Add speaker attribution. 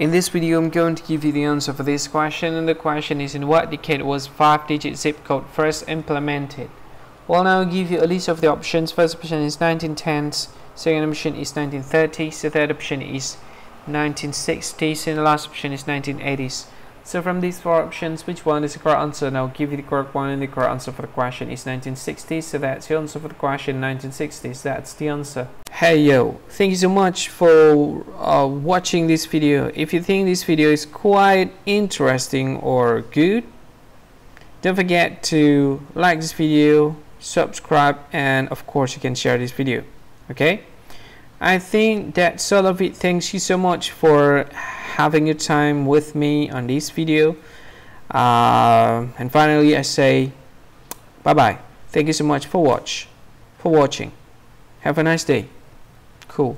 Speaker 1: In this video, I'm going to give you the answer for this question, and the question is in what decade was 5-digit zip code first implemented? Well, now I'll give you a list of the options. First option is 1910s, second option is 1930s, the third option is 1960s, and the last option is 1980s. So from these four options, which one is the correct answer? And I'll give you the correct one, and the correct answer for the question is 1960s. So that's the answer for the question, 1960s. That's the answer. Hey yo, thank you so much for uh, watching this video. If you think this video is quite interesting or good, don't forget to like this video, subscribe, and of course you can share this video. Okay? I think that's all of it. Thanks you so much for having your time with me on this video. Uh, and finally, I say bye bye. Thank you so much for watch for watching. Have a nice day. Cool.